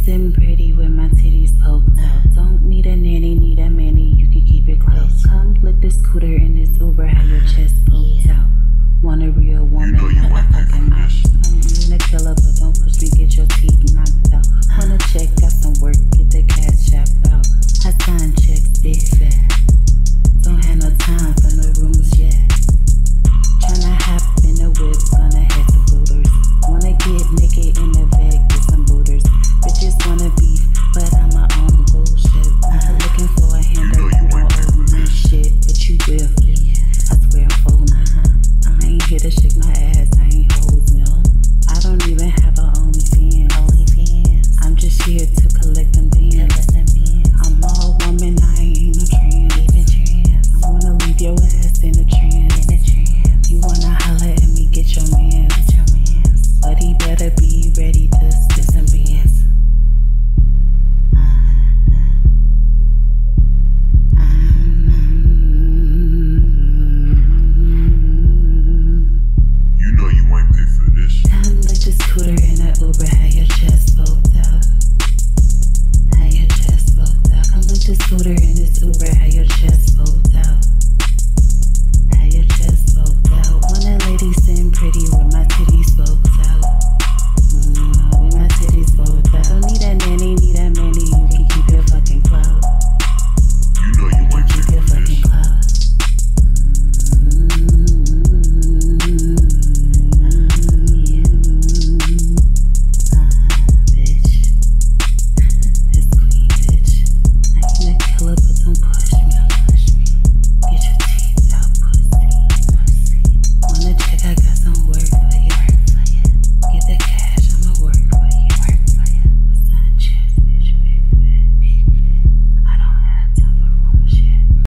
Kissing pretty with my titties poked